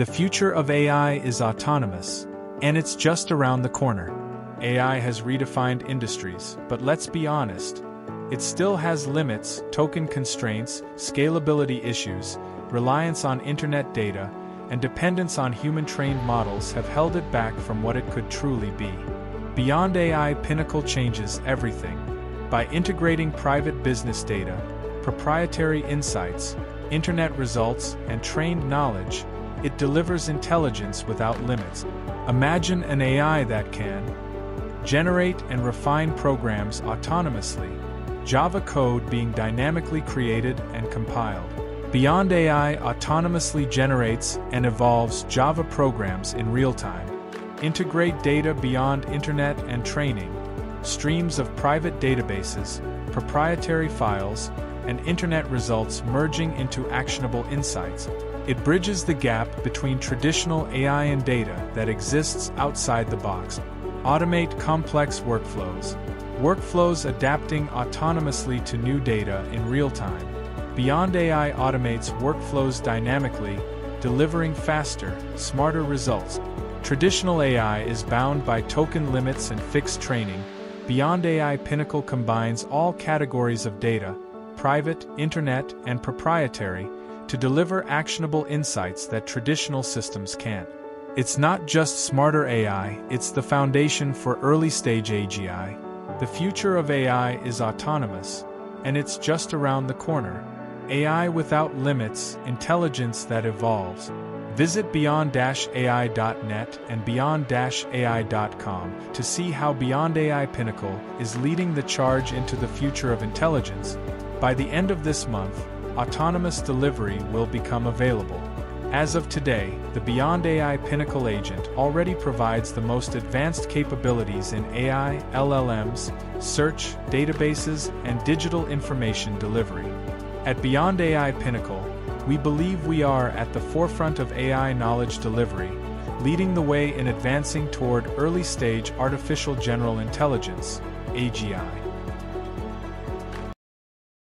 The future of AI is autonomous, and it's just around the corner. AI has redefined industries, but let's be honest. It still has limits, token constraints, scalability issues, reliance on internet data, and dependence on human trained models have held it back from what it could truly be. Beyond AI Pinnacle changes everything. By integrating private business data, proprietary insights, internet results, and trained knowledge, it delivers intelligence without limits. Imagine an AI that can generate and refine programs autonomously, Java code being dynamically created and compiled. Beyond AI autonomously generates and evolves Java programs in real time. Integrate data beyond internet and training, streams of private databases, proprietary files, and internet results merging into actionable insights. It bridges the gap between traditional AI and data that exists outside the box. Automate complex workflows. Workflows adapting autonomously to new data in real time. Beyond AI automates workflows dynamically, delivering faster, smarter results. Traditional AI is bound by token limits and fixed training. Beyond AI Pinnacle combines all categories of data, private, internet, and proprietary, to deliver actionable insights that traditional systems can't. It's not just smarter AI, it's the foundation for early stage AGI. The future of AI is autonomous, and it's just around the corner. AI without limits, intelligence that evolves. Visit beyond-ai.net and beyond-ai.com to see how Beyond AI Pinnacle is leading the charge into the future of intelligence. By the end of this month, autonomous delivery will become available. As of today, the Beyond AI Pinnacle agent already provides the most advanced capabilities in AI, LLMs, search, databases, and digital information delivery. At Beyond AI Pinnacle, we believe we are at the forefront of AI knowledge delivery, leading the way in advancing toward early stage artificial general intelligence, AGI.